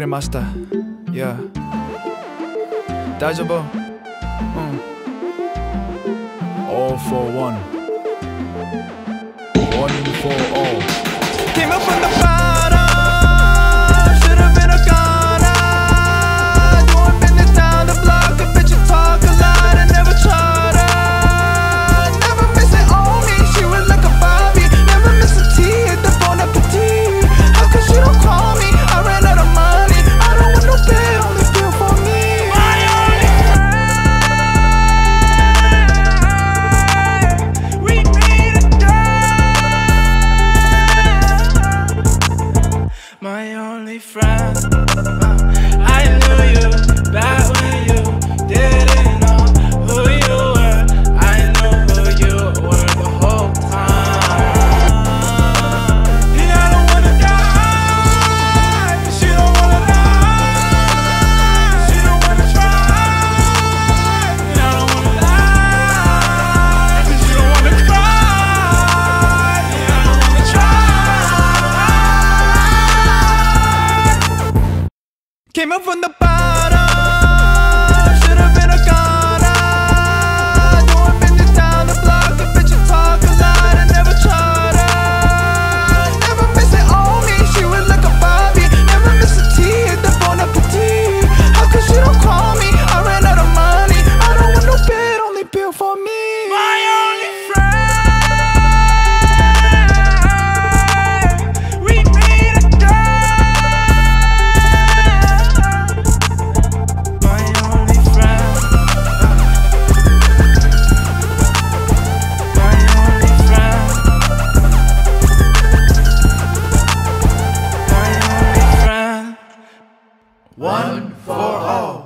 Master, Yeah. Dajobo. Mm. All for one. One for all. friend. Came up from the bottom. one for all.